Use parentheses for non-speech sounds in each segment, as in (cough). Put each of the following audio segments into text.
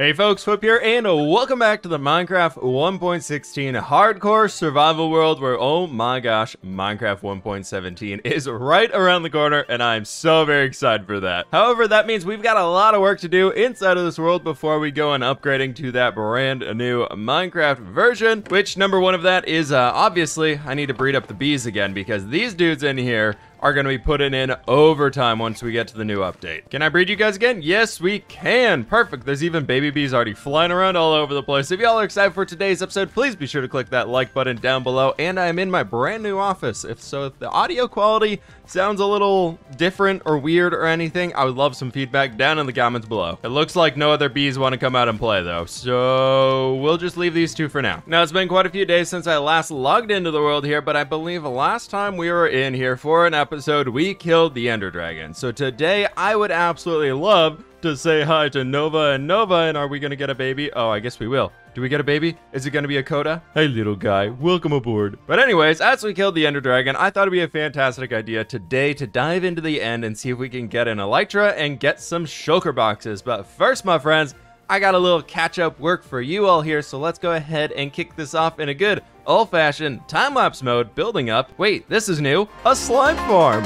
Hey folks, fWhip here, and welcome back to the Minecraft 1.16 Hardcore Survival World, where, oh my gosh, Minecraft 1.17 is right around the corner, and I'm so very excited for that. However, that means we've got a lot of work to do inside of this world before we go and upgrading to that brand new Minecraft version, which number one of that is, uh, obviously, I need to breed up the bees again, because these dudes in here are going to be putting in overtime once we get to the new update. Can I breed you guys again? Yes, we can. Perfect. There's even baby bees already flying around all over the place. If y'all are excited for today's episode, please be sure to click that like button down below. And I am in my brand new office. If so, if the audio quality sounds a little different or weird or anything, I would love some feedback down in the comments below. It looks like no other bees want to come out and play though, so we'll just leave these two for now. Now, it's been quite a few days since I last logged into the world here, but I believe the last time we were in here for an episode, we killed the Ender Dragon. So today, I would absolutely love to say hi to Nova and Nova, and are we gonna get a baby? Oh, I guess we will. Do we get a baby? Is it gonna be a Coda? Hey, little guy, welcome aboard. But anyways, as we killed the Ender Dragon, I thought it'd be a fantastic idea today to dive into the end and see if we can get an Elytra and get some Shulker boxes. But first, my friends, I got a little catch-up work for you all here, so let's go ahead and kick this off in a good old-fashioned time-lapse mode, building up, wait, this is new, a slime farm.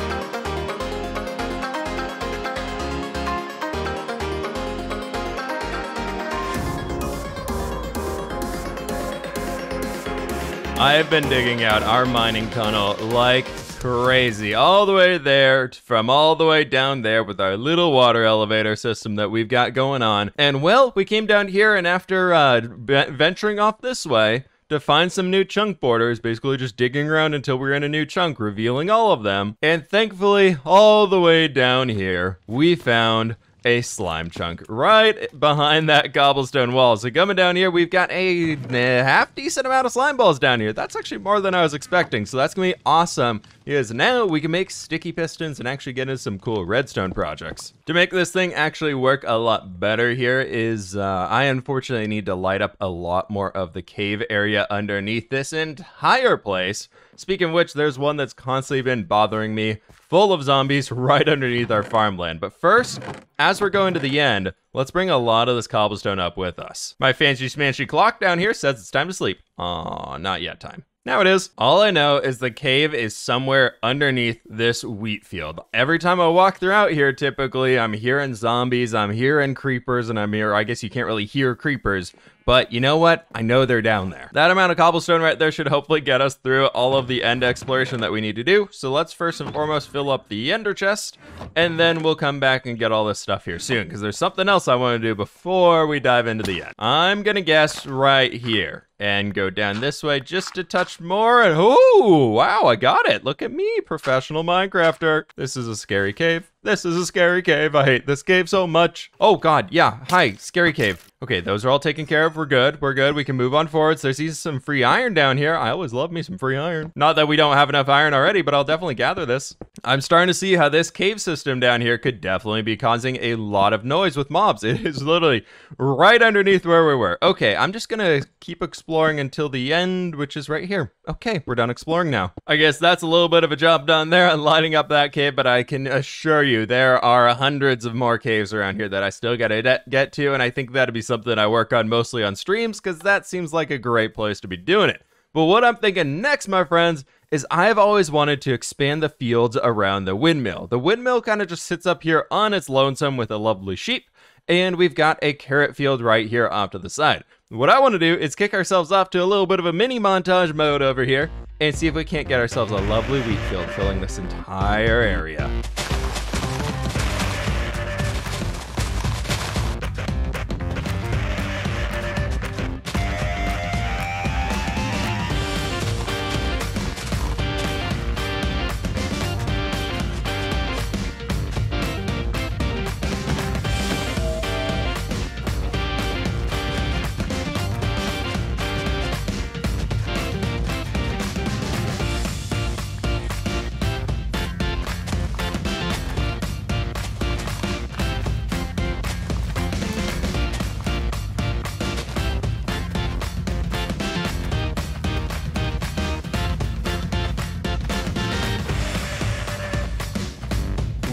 I have been digging out our mining tunnel like crazy. All the way there, from all the way down there with our little water elevator system that we've got going on. And well, we came down here and after uh, venturing off this way, to find some new chunk borders, basically just digging around until we're in a new chunk, revealing all of them. And thankfully, all the way down here, we found a slime chunk right behind that cobblestone wall. So coming down here, we've got a half decent amount of slime balls down here. That's actually more than I was expecting, so that's gonna be awesome. Because now we can make sticky pistons and actually get into some cool redstone projects. To make this thing actually work a lot better here is uh, I unfortunately need to light up a lot more of the cave area underneath this entire place. Speaking of which, there's one that's constantly been bothering me, full of zombies (laughs) right underneath our farmland. But first, as we're going to the end, let's bring a lot of this cobblestone up with us. My fancy smanchy clock down here says it's time to sleep. Aw, not yet time. Now it is. All I know is the cave is somewhere underneath this wheat field. Every time I walk throughout here, typically, I'm hearing zombies, I'm hearing creepers, and I'm here, I guess you can't really hear creepers, but you know what? I know they're down there. That amount of cobblestone right there should hopefully get us through all of the end exploration that we need to do. So let's first and foremost fill up the ender chest, and then we'll come back and get all this stuff here soon, because there's something else I want to do before we dive into the end. I'm gonna guess right here and go down this way just a touch more and oh wow I got it look at me professional Minecrafter this is a scary cave this is a scary cave. I hate this cave so much. Oh god, yeah. Hi, scary cave. Okay, those are all taken care of. We're good. We're good. We can move on forwards. There's even some free iron down here. I always love me some free iron. Not that we don't have enough iron already, but I'll definitely gather this. I'm starting to see how this cave system down here could definitely be causing a lot of noise with mobs. (laughs) It is literally right underneath where we were. Okay, I'm just gonna keep exploring until the end, which is right here. Okay, we're done exploring now. I guess that's a little bit of a job done there on lighting up that cave, but I can assure you there are hundreds of more caves around here that I still gotta get to, and I think that'd be something I work on mostly on streams, because that seems like a great place to be doing it. But what I'm thinking next, my friends, is I've always wanted to expand the fields around the windmill. The windmill kind of just sits up here on its lonesome with a lovely sheep, and we've got a carrot field right here off to the side. What I want to do is kick ourselves off to a little bit of a mini montage mode over here and see if we can't get ourselves a lovely wheat field filling this entire area.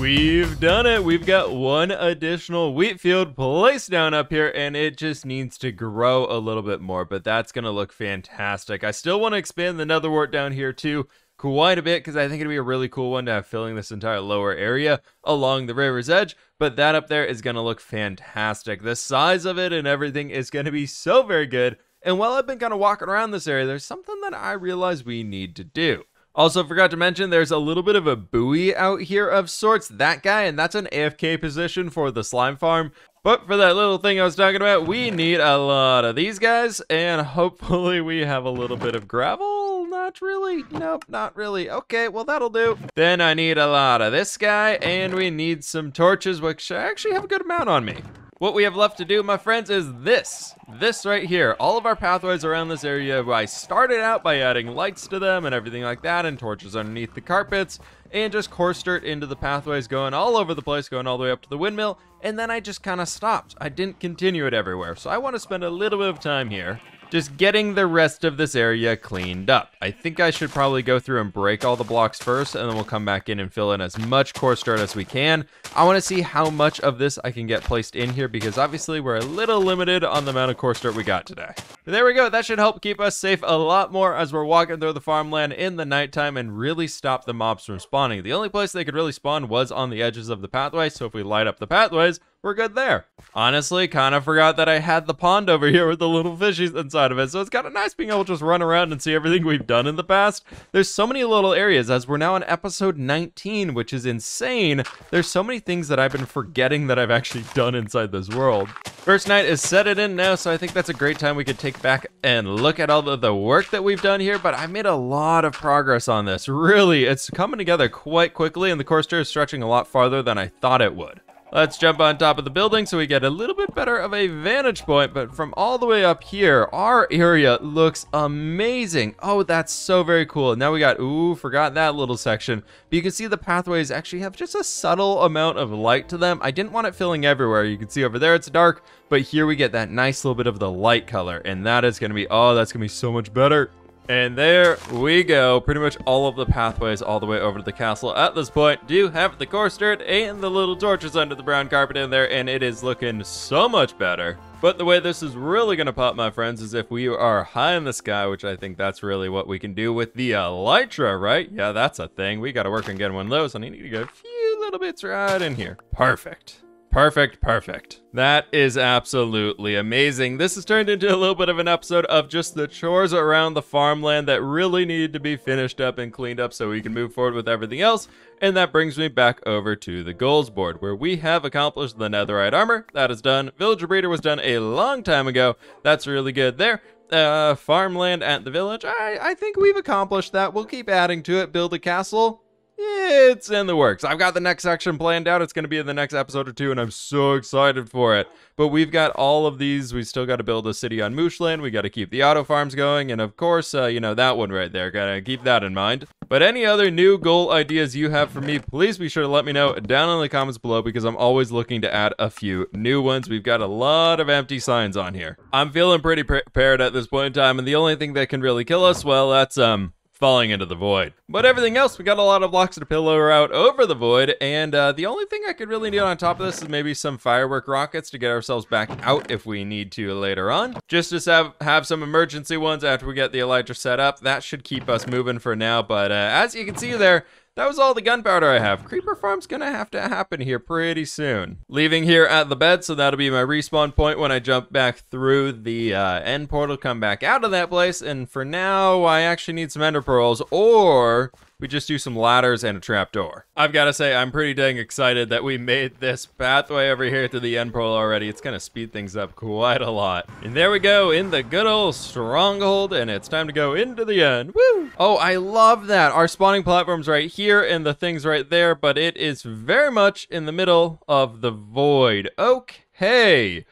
We've done it. We've got one additional wheat field placed down up here, and it just needs to grow a little bit more, but that's going to look fantastic. I still want to expand the nether wart down here too quite a bit because I think it'd be a really cool one to have filling this entire lower area along the river's edge. But that up there is going to look fantastic. The size of it and everything is going to be so very good. And while I've been kind of walking around this area, there's something that I realize we need to do. Also, forgot to mention there's a little bit of a buoy out here of sorts. That guy, and that's an AFK position for the slime farm. But for that little thing I was talking about, we need a lot of these guys, and hopefully we have a little bit of gravel. Not really. Nope, not really. Okay, well, that'll do. Then I need a lot of this guy, and we need some torches, which I actually have a good amount on me. What we have left to do, my friends, is this. This right here. All of our pathways around this area, I started out by adding lights to them and everything like that, and torches underneath the carpets, and just coarse dirt into the pathways going all over the place, going all the way up to the windmill, and then I just kind of stopped. I didn't continue it everywhere, so I want to spend a little bit of time here just getting the rest of this area cleaned up. I think I should probably go through and break all the blocks first, and then we'll come back in and fill in as much coarse dirt as we can. I want to see how much of this I can get placed in here, because obviously we're a little limited on the amount of coarse dirt we got today. But there we go. That should help keep us safe a lot more as we're walking through the farmland in the nighttime and really stop the mobs from spawning. The only place they could really spawn was on the edges of the pathway, so if we light up the pathways, we're good there. Honestly, kind of forgot that I had the pond over here with the little fishies inside of it, so it's kind of nice being able to just run around and see everything we've done in the past. There's so many little areas, as we're now on episode 19, which is insane. There's so many things that I've been forgetting that I've actually done inside this world. First night is set it in now, so I think that's a great time we could take back and look at all of the work that we've done here, but I made a lot of progress on this. Really, it's coming together quite quickly, and the course is stretching a lot farther than I thought it would. Let's jump on top of the building so we get a little bit better of a vantage point, but from all the way up here, our area looks amazing. Oh, that's so very cool. Now we got, ooh, forgot that little section. But you can see the pathways actually have just a subtle amount of light to them. I didn't want it filling everywhere. You can see over there it's dark, but here we get that nice little bit of the light color, and that is going to be, oh, that's going to be so much better. And there we go. Pretty much all of the pathways all the way over to the castle at this point do have the coarse dirt and the little torches under the brown carpet in there, and it is looking so much better. But the way this is really going to pop, my friends, is if we are high in the sky, which I think that's really what we can do with the Elytra, right? Yeah, that's a thing. We got to work on getting one of those, and I need to get a few little bits right in here. Perfect. Perfect, perfect. That is absolutely amazing. This has turned into a little bit of an episode of just the chores around the farmland that really need to be finished up and cleaned up so we can move forward with everything else. And that brings me back over to the goals board where we have accomplished the netherite armor. That is done. Villager breeder was done a long time ago. That's really good there. Uh, farmland at the village. I, I think we've accomplished that. We'll keep adding to it. Build a castle it's in the works. I've got the next section planned out. It's going to be in the next episode or two, and I'm so excited for it. But we've got all of these. We still got to build a city on Mooshland. We got to keep the auto farms going. And of course, uh, you know, that one right there. Got to keep that in mind. But any other new goal ideas you have for me, please be sure to let me know down in the comments below because I'm always looking to add a few new ones. We've got a lot of empty signs on here. I'm feeling pretty prepared at this point in time. And the only thing that can really kill us, well, that's, um, falling into the void. But everything else, we got a lot of blocks to pillar out over the void, and uh, the only thing I could really need on top of this is maybe some firework rockets to get ourselves back out if we need to later on. Just to have, have some emergency ones after we get the elytra set up. That should keep us moving for now, but uh, as you can see there, that was all the gunpowder I have. Creeper farm's gonna have to happen here pretty soon. Leaving here at the bed, so that'll be my respawn point when I jump back through the uh, end portal, come back out of that place, and for now, I actually need some ender pearls, or we just do some ladders and a trapdoor. I've got to say, I'm pretty dang excited that we made this pathway over here to the end portal already. It's going to speed things up quite a lot. And there we go, in the good old stronghold, and it's time to go into the end. Woo! Oh, I love that. Our spawning platform's right here, and the thing's right there, but it is very much in the middle of the void. Okay.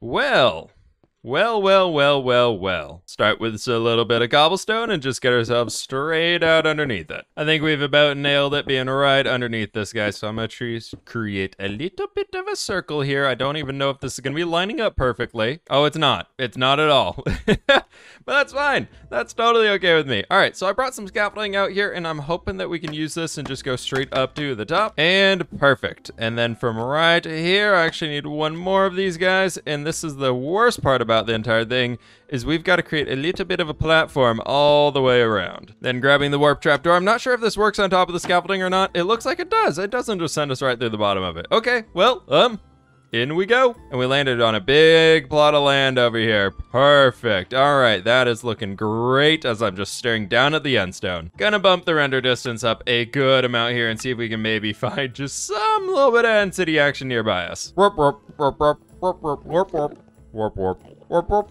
Well, Well, well, well, well, well. Start with a little bit of cobblestone and just get ourselves straight out underneath it. I think we've about nailed it being right underneath this guy. So I'm to create a little bit of a circle here. I don't even know if this is going to be lining up perfectly. Oh, it's not. It's not at all. (laughs) but that's fine. That's totally okay with me. All right, so I brought some scaffolding out here and I'm hoping that we can use this and just go straight up to the top. And perfect. And then from right here, I actually need one more of these guys. And this is the worst part about the entire thing is we've got to create a little bit of a platform all the way around. Then grabbing the warp trap door. I'm not sure if this works on top of the scaffolding or not. It looks like it does. It doesn't just send us right through the bottom of it. Okay, well, um, in we go. And we landed on a big plot of land over here. Perfect. All right, that is looking great as I'm just staring down at the end stone. Gonna bump the render distance up a good amount here and see if we can maybe (laughs) find just some little bit of end city action nearby us. Warp, warp, warp, warp, warp, warp, warp, warp. Warp, warp. Warp, warp,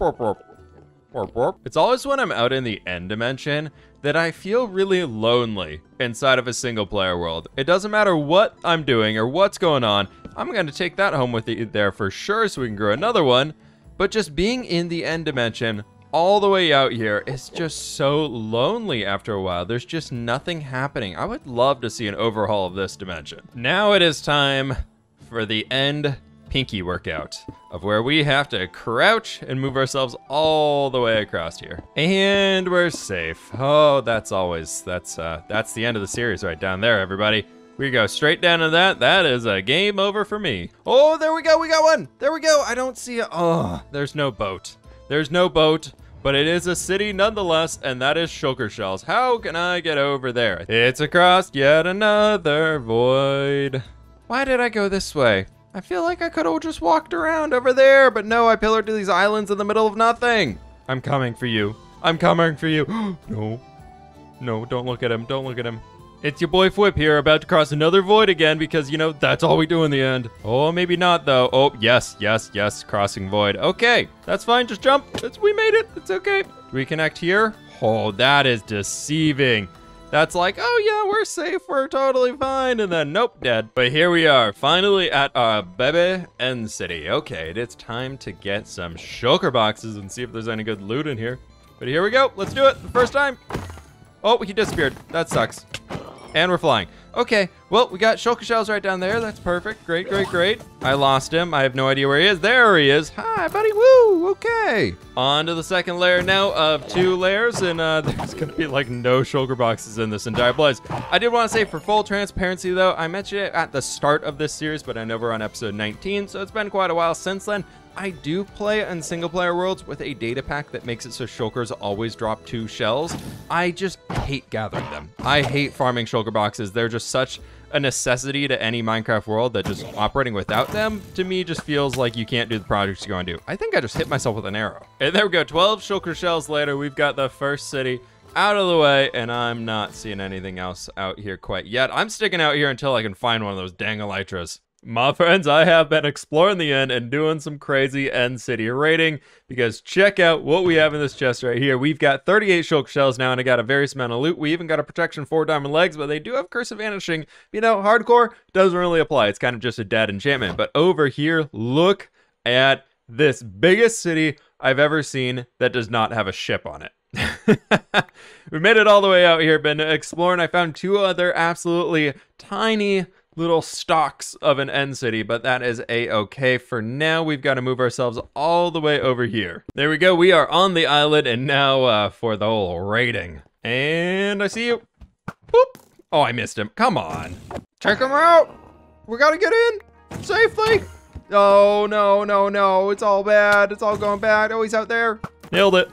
warp, warp. It's always when I'm out in the end dimension that I feel really lonely inside of a single player world. It doesn't matter what I'm doing or what's going on, I'm going to take that home with me there for sure so we can grow another one. But just being in the end dimension all the way out here is just so lonely after a while. There's just nothing happening. I would love to see an overhaul of this dimension. Now it is time for the end pinky workout of where we have to crouch and move ourselves all the way across here. And we're safe. Oh, that's always, that's, uh, that's the end of the series right down there, everybody. We go straight down to that. That is a game over for me. Oh, there we go. We got one. There we go. I don't see it. Oh, there's no boat. There's no boat but it is a city nonetheless, and that is Shulker Shells. How can I get over there? It's across yet another void. Why did I go this way? I feel like I could have just walked around over there, but no, I pillared to these islands in the middle of nothing. I'm coming for you. I'm coming for you. (gasps) no. No, don't look at him. Don't look at him. It's your boy fWhip here, about to cross another void again because, you know, that's all we do in the end. Oh, maybe not, though. Oh, yes, yes, yes, crossing void. Okay, that's fine. Just jump. It's, we made it. It's okay. Reconnect here. Oh, that is deceiving that's like, oh yeah, we're safe, we're totally fine, and then nope, dead. But here we are, finally at our Bebe end city. Okay, it's time to get some shulker boxes and see if there's any good loot in here. But here we go, let's do it, the first time. Oh, he disappeared, that sucks. And we're flying. Okay, well, we got Shulker Shells right down there. That's perfect. Great, great, great. I lost him. I have no idea where he is. There he is. Hi, buddy. Woo, okay. On to the second layer now of two layers, and uh, (laughs) there's gonna be like no shulker boxes in this entire place. I did want to say for full transparency though, I mentioned it at the start of this series, but I know we're on episode 19, so it's been quite a while since then. I do play in single player worlds with a data pack that makes it so shulkers always drop two shells. I just hate gathering them. I hate farming shulker boxes. They're just such a necessity to any Minecraft world that just operating without them to me just feels like you can't do the projects you're going to do. I think I just hit myself with an arrow. And there we go, 12 shulker shells later, we've got the first city out of the way, and I'm not seeing anything else out here quite yet. I'm sticking out here until I can find one of those dang elytras. My friends, I have been exploring the end and doing some crazy end city raiding because check out what we have in this chest right here. We've got 38 shulk shells now and I got a various amount of loot. We even got a protection for diamond legs, but they do have curse of vanishing. You know, hardcore doesn't really apply. It's kind of just a dead enchantment. But over here, look at this biggest city I've ever seen that does not have a ship on it. (laughs) we made it all the way out here, been exploring. I found two other absolutely tiny little stalks of an end city, but that is a-okay. For now, we've got to move ourselves all the way over here. There we go. We are on the island, and now uh, for the whole raiding. And I see you. Boop. Oh, I missed him. Come on. Check him out. We got to get in safely. Oh, no, no, no. It's all bad. It's all going bad. Oh, he's out there. Nailed it.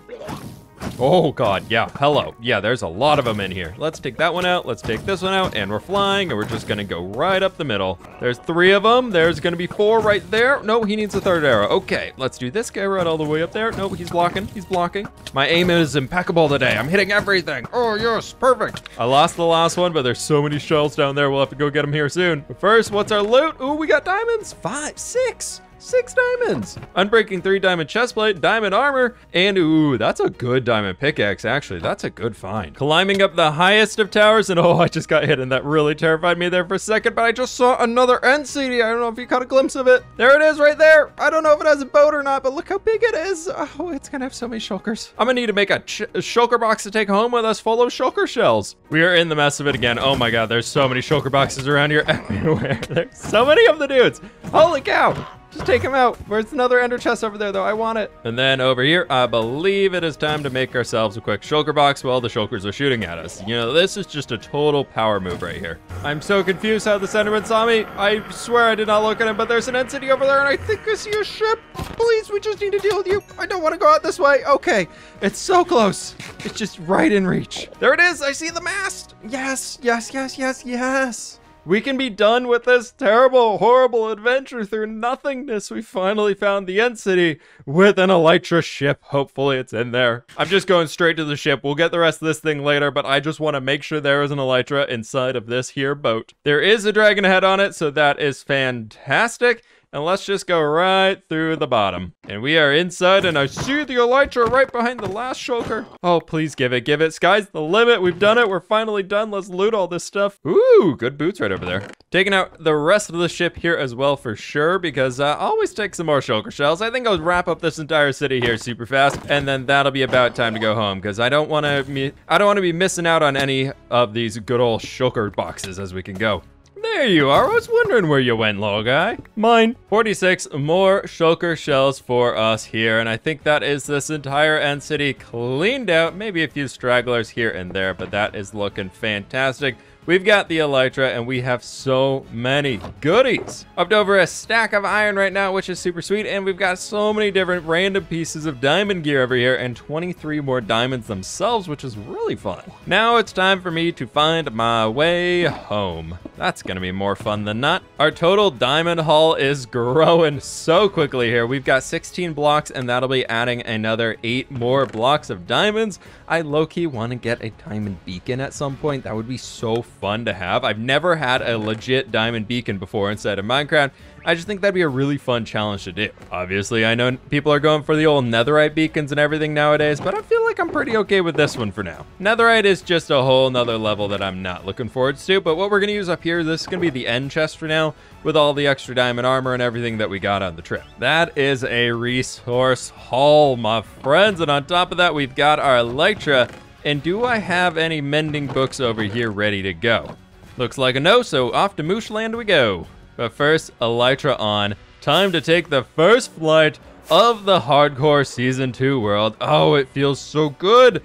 Oh god, yeah, hello. Yeah, there's a lot of them in here. Let's take that one out, let's take this one out, and we're flying, and we're just gonna go right up the middle. There's three of them, there's gonna be four right there. No, he needs a third arrow. Okay, let's do this guy right all the way up there. No, he's blocking, he's blocking. My aim is impeccable today. I'm hitting everything. Oh yes, perfect. I lost the last one, but there's so many shells down there, we'll have to go get them here soon. But first, what's our loot? Ooh, we got diamonds. Five, six. Six diamonds. Unbreaking three diamond chestplate, diamond armor, and ooh, that's a good diamond pickaxe, actually. That's a good find. Climbing up the highest of towers, and (laughs) oh, I just got hit, and that really terrified me there for a second, but I just saw another end city. I don't know if you caught a glimpse of it. There it is right there. I don't know if it has a boat or not, but look how big it is. Oh, it's gonna have so many shulkers. I'm gonna need to make a, a shulker box to take home with us full of shulker shells. We are in the mess of it again. Oh my god, there's so many shulker boxes around here (laughs) everywhere. There's so many of the dudes. Holy cow. Just take him out. Where's another ender chest over there, though? I want it. And then over here, I believe it is time to make ourselves a quick shulker box while the shulkers are shooting at us. You know, this is just a total power move right here. I'm so confused how the Enderman saw me. I swear I did not look at him, but there's an entity over there, and I think I see a ship. Please, we just need to deal with you. I don't want to go out this way. Okay, it's so close. It's just right in reach. There it is. I see the mast. Yes, yes, yes, yes, yes. We can be done with this terrible, horrible adventure through nothingness. We finally found the end city with an Elytra ship. Hopefully it's in there. I'm just going straight to the ship. We'll get the rest of this thing later, but I just want to make sure there is an Elytra inside of this here boat. There is a dragon head on it, so that is fantastic. And let's just go right through the bottom. And we are inside, and I see the Elytra right behind the last shulker. Oh, please give it, give it. Sky's the limit. We've done it. We're finally done. Let's loot all this stuff. Ooh, good boots right over there. Taking out the rest of the ship here as well for sure, because uh, I always take some more shulker shells. I think I'll wrap up this entire city here super fast, and then that'll be about time to go home, because I don't want to I don't want to be missing out on any of these good old shulker boxes as we can go. There you are. I was wondering where you went, little guy. Mine. 46 more shulker shells for us here, and I think that is this entire end city cleaned out. Maybe a few stragglers here and there, but that is looking fantastic. We've got the Elytra, and we have so many goodies. Up to over a stack of iron right now, which is super sweet, and we've got so many different random pieces of diamond gear over here, and 23 more diamonds themselves, which is really fun. Now it's time for me to find my way home. That's gonna be more fun than not. Our total diamond haul is growing so quickly here. We've got 16 blocks, and that'll be adding another eight more blocks of diamonds. I low-key want to get a diamond beacon at some point. That would be so fun to have. I've never had a legit diamond beacon before inside of Minecraft. I just think that'd be a really fun challenge to do. Obviously, I know people are going for the old netherite beacons and everything nowadays, but I feel like I'm pretty okay with this one for now. Netherite is just a whole nother level that I'm not looking forward to, but what we're gonna use up here, this is gonna be the end chest for now, with all the extra diamond armor and everything that we got on the trip. That is a resource haul, my friends, and on top of that, we've got our Elytra, and do I have any mending books over here ready to go? Looks like a no, so off to Mooshland we go. But first, Elytra on. Time to take the first flight of the Hardcore Season 2 world. Oh, it feels so good.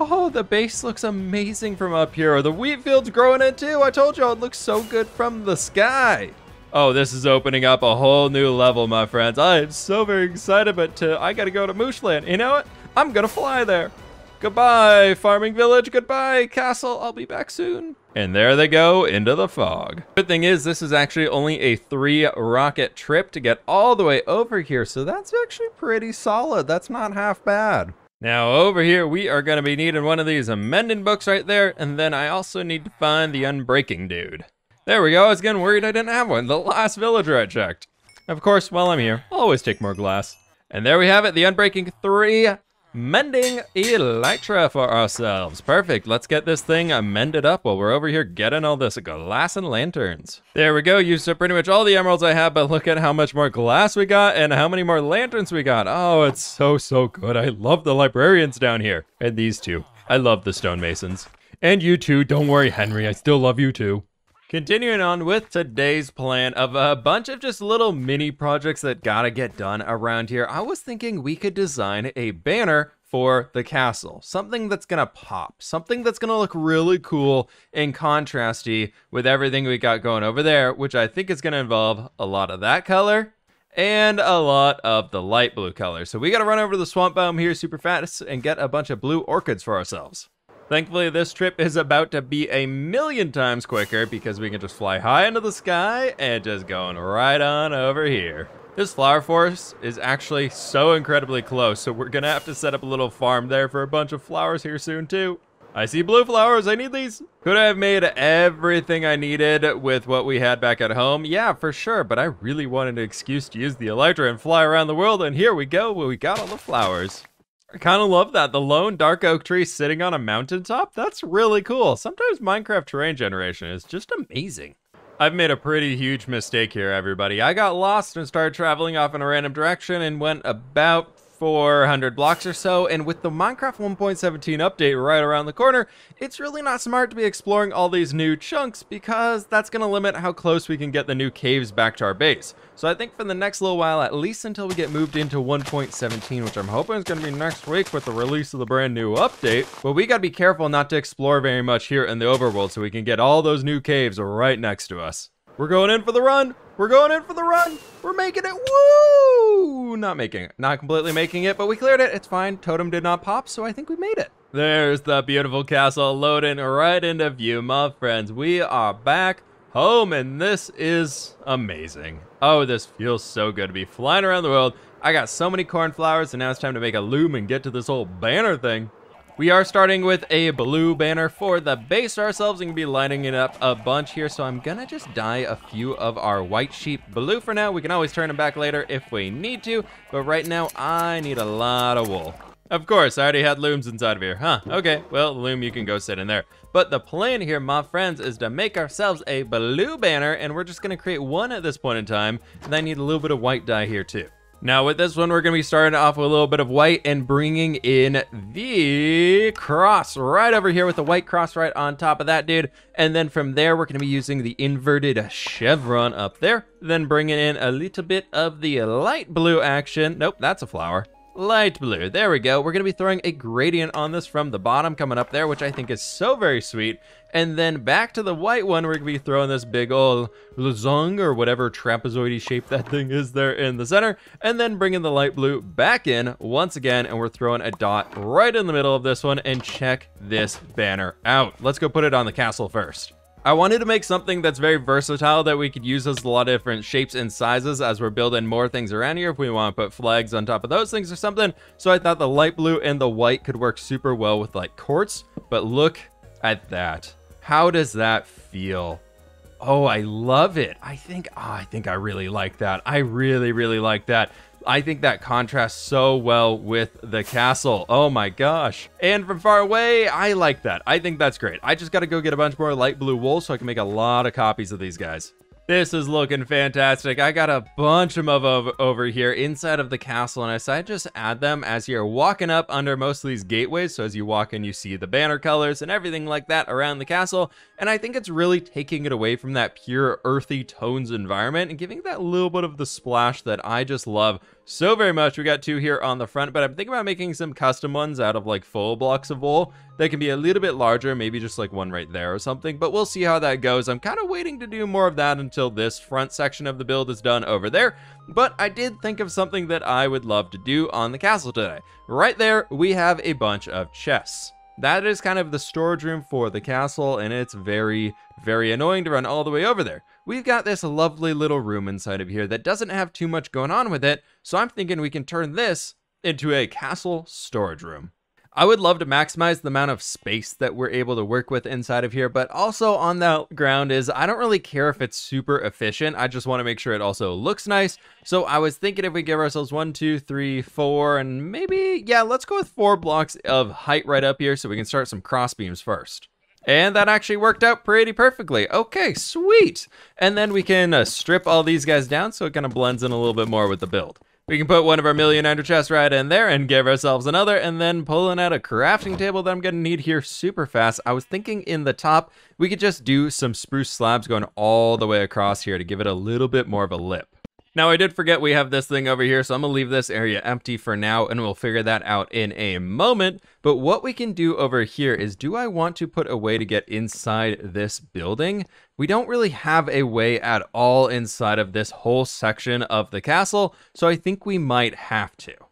Oh, the base looks amazing from up here. The wheat field's growing in too. I told you all it looks so good from the sky. Oh, this is opening up a whole new level, my friends. I am so very excited, but I gotta go to Mooshland. You know what? I'm gonna fly there. Goodbye, farming village. Goodbye, castle. I'll be back soon. And there they go into the fog. Good thing is this is actually only a three rocket trip to get all the way over here. So that's actually pretty solid. That's not half bad. Now over here, we are gonna be needing one of these amending books right there. And then I also need to find the unbreaking dude. There we go. I was getting worried I didn't have one. The last villager I checked. Of course, while I'm here, I'll always take more glass. And there we have it, the Unbreaking 3 mending elytra for ourselves. Perfect. Let's get this thing mended up while we're over here getting all this glass and lanterns. There we go. Used up pretty much all the emeralds I have, but look at how much more glass we got and how many more lanterns we got. Oh, it's so, so good. I love the librarians down here. And these two. I love the stonemasons. And you too. Don't worry, Henry. I still love you too. Continuing on with today's plan of a bunch of just little mini projects that gotta get done around here, I was thinking we could design a banner for the castle. Something that's gonna pop, something that's gonna look really cool and contrasty with everything we got going over there, which I think is gonna involve a lot of that color and a lot of the light blue color. So we gotta run over to the swamp biome here super fast and get a bunch of blue orchids for ourselves. Thankfully, this trip is about to be a million times quicker because we can just fly high into the sky and just going right on over here. This flower forest is actually so incredibly close, so we're gonna have to set up a little farm there for a bunch of flowers here soon too. I see blue flowers. I need these. Could I have made everything I needed with what we had back at home? Yeah, for sure. But I really wanted an excuse to use the Elytra and fly around the world. And here we go. We got all the flowers. I kind of love that. The lone dark oak tree sitting on a mountaintop. That's really cool. Sometimes Minecraft terrain generation is just amazing. I've made a pretty huge mistake here, everybody. I got lost and started traveling off in a random direction and went about 400 blocks or so, and with the Minecraft 1.17 update right around the corner, it's really not smart to be exploring all these new chunks because that's going to limit how close we can get the new caves back to our base. So I think for the next little while, at least until we get moved into 1.17, which I'm hoping is going to be next week with the release of the brand new update, but we got to be careful not to explore very much here in the overworld so we can get all those new caves right next to us. We're going in for the run! We're going in for the run. We're making it. Woo! Not making it. Not completely making it, but we cleared it. It's fine. Totem did not pop, so I think we made it. There's the beautiful castle loading right into view, my friends. We are back home, and this is amazing. Oh, this feels so good to be flying around the world. I got so many cornflowers, and now it's time to make a loom and get to this whole banner thing. We are starting with a blue banner for the base ourselves and be lining it up a bunch here. So I'm gonna just dye a few of our white sheep blue for now. We can always turn them back later if we need to, but right now I need a lot of wool. Of course, I already had looms inside of here. Huh, okay, well, loom, you can go sit in there. But the plan here, my friends, is to make ourselves a blue banner, and we're just gonna create one at this point in time, and I need a little bit of white dye here too. Now with this one, we're going to be starting off with a little bit of white and bringing in the cross right over here with the white cross right on top of that dude. And then from there, we're going to be using the inverted chevron up there. Then bringing in a little bit of the light blue action. Nope, that's a flower light blue. There we go. We're going to be throwing a gradient on this from the bottom coming up there, which I think is so very sweet. And then back to the white one, we're going to be throwing this big old lozenge or whatever trapezoidy shape that thing is there in the center. And then bringing the light blue back in once again, and we're throwing a dot right in the middle of this one. And check this banner out. Let's go put it on the castle first. I wanted to make something that's very versatile that we could use as a lot of different shapes and sizes as we're building more things around here if we want to put flags on top of those things or something. So I thought the light blue and the white could work super well with like quartz, but look at that. How does that feel? Oh, I love it. I think, oh, I think I really like that. I really, really like that. I think that contrasts so well with the castle. Oh my gosh. And from far away, I like that. I think that's great. I just got to go get a bunch more light blue wool so I can make a lot of copies of these guys. This is looking fantastic. I got a bunch of them over here inside of the castle, and I decided just add them as you're walking up under most of these gateways. So as you walk in, you see the banner colors and everything like that around the castle. And I think it's really taking it away from that pure earthy tones environment and giving that little bit of the splash that I just love so very much. We got two here on the front, but I'm thinking about making some custom ones out of like full blocks of wool. that can be a little bit larger, maybe just like one right there or something, but we'll see how that goes. I'm kind of waiting to do more of that until this front section of the build is done over there, but I did think of something that I would love to do on the castle today. Right there, we have a bunch of chests. That is kind of the storage room for the castle, and it's very, very annoying to run all the way over there. We've got this lovely little room inside of here that doesn't have too much going on with it, so I'm thinking we can turn this into a castle storage room. I would love to maximize the amount of space that we're able to work with inside of here, but also on that ground is I don't really care if it's super efficient. I just want to make sure it also looks nice. So I was thinking if we give ourselves one, two, three, four, and maybe, yeah, let's go with four blocks of height right up here so we can start some cross beams first. And that actually worked out pretty perfectly. Okay, sweet. And then we can uh, strip all these guys down so it kind of blends in a little bit more with the build. We can put one of our million ender chests right in there and give ourselves another, and then pulling out a crafting table that I'm gonna need here super fast. I was thinking in the top, we could just do some spruce slabs going all the way across here to give it a little bit more of a lip. Now, I did forget we have this thing over here, so I'm going to leave this area empty for now, and we'll figure that out in a moment. But what we can do over here is, do I want to put a way to get inside this building? We don't really have a way at all inside of this whole section of the castle, so I think we might have to.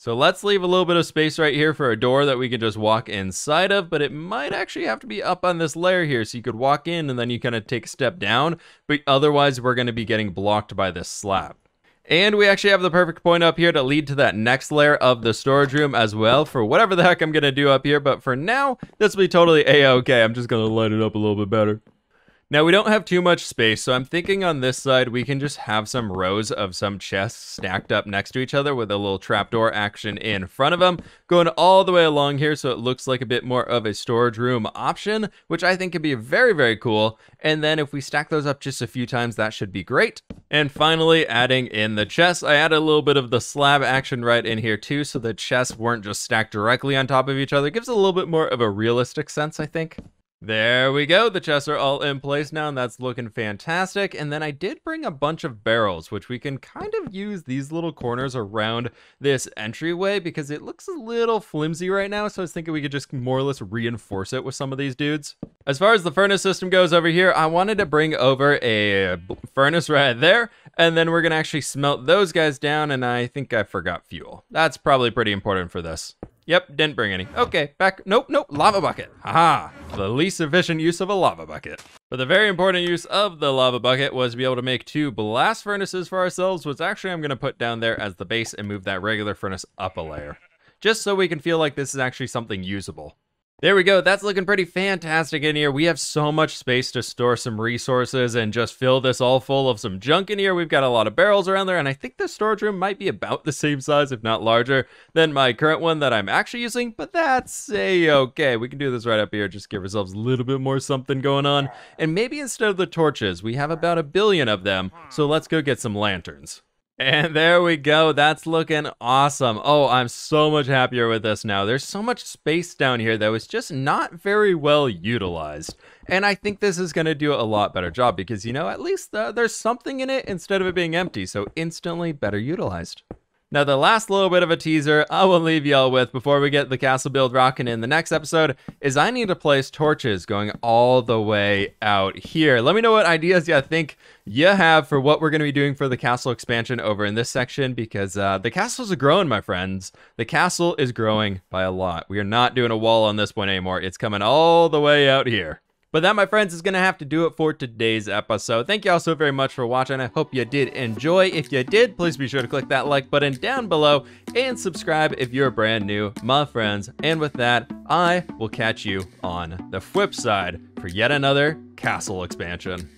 So let's leave a little bit of space right here for a door that we can just walk inside of, but it might actually have to be up on this layer here. So you could walk in and then you kind of take a step down, but otherwise we're gonna be getting blocked by this slab. And we actually have the perfect point up here to lead to that next layer of the storage room as well for whatever the heck I'm going to do up here. But for now, this will be totally a-okay. I'm just going to light it up a little bit better. Now we don't have too much space, so I'm thinking on this side we can just have some rows of some chests stacked up next to each other with a little trapdoor action in front of them, going all the way along here so it looks like a bit more of a storage room option, which I think could be very, very cool. And then if we stack those up just a few times, that should be great. And finally, adding in the chests, I added a little bit of the slab action right in here too, so the chests weren't just stacked directly on top of each other. It gives a little bit more of a realistic sense, I think. There we go. The chests are all in place now, and that's looking fantastic. And then I did bring a bunch of barrels, which we can kind of use these little corners around this entryway because it looks a little flimsy right now. So I was thinking we could just more or less reinforce it with some of these dudes. As far as the furnace system goes over here, I wanted to bring over a furnace right there, and then we're going to actually smelt those guys down, and I think I forgot fuel. That's probably pretty important for this. Yep, didn't bring any. Okay, back. Nope, nope, lava bucket. Haha, the least efficient use of a lava bucket. But the very important use of the lava bucket was to be able to make two blast furnaces for ourselves, which actually I'm going to put down there as the base and move that regular furnace up a layer. Just so we can feel like this is actually something usable. There we go. That's looking pretty fantastic in here. We have so much space to store some resources and just fill this all full of some junk in here. We've got a lot of barrels around there, and I think the storage room might be about the same size, if not larger, than my current one that I'm actually using, but that's a-okay. We can do this right up here. Just give ourselves a little bit more something going on. And maybe instead of the torches, we have about a billion of them, so let's go get some lanterns. And there we go. That's looking awesome. Oh, I'm so much happier with this now. There's so much space down here that was just not very well utilized. And I think this is going to do a lot better job because, you know, at least there's something in it instead of it being empty. So instantly better utilized. Now, the last little bit of a teaser I will leave y'all with before we get the castle build rocking in the next episode is I need to place torches going all the way out here. Let me know what ideas you think you have for what we're going to be doing for the castle expansion over in this section because uh, the castles are growing, my friends. The castle is growing by a lot. We are not doing a wall on this one anymore. It's coming all the way out here. But that, my friends, is going to have to do it for today's episode. Thank you all so very much for watching. I hope you did enjoy. If you did, please be sure to click that like button down below and subscribe if you're brand new, my friends. And with that, I will catch you on the flip side for yet another castle expansion.